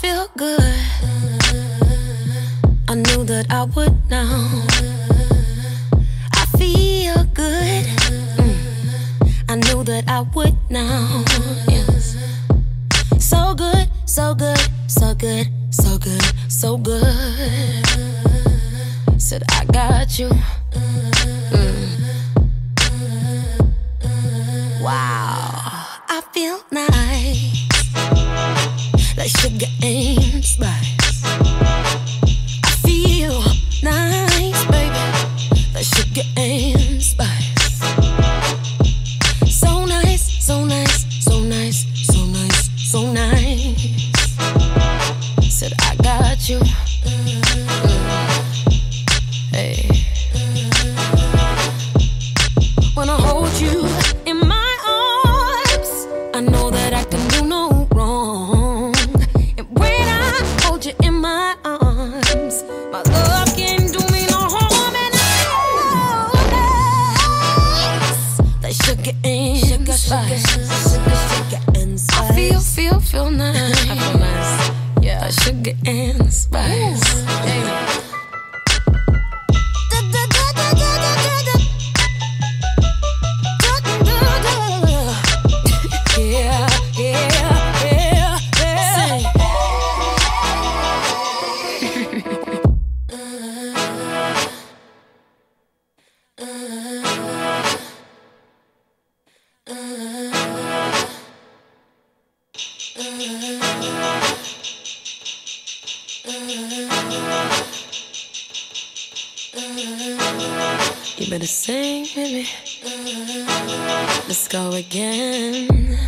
feel good. I knew that I would now. I feel good. Mm. I knew that I would now. Yes. So good, so good, so good, so good, so good. Said I got you. Mm. Wow, I feel nice I feel nice, baby, sugar and spice. So nice, so nice, so nice, so nice, so nice. Said I got you. Hey. My arms, my love can do me no harm. And I know that sugar and sugar, spice. Sugar, sugar, spice. I feel, feel, feel nice. I feel nice. Yeah, like sugar and You better sing me. Let's go again.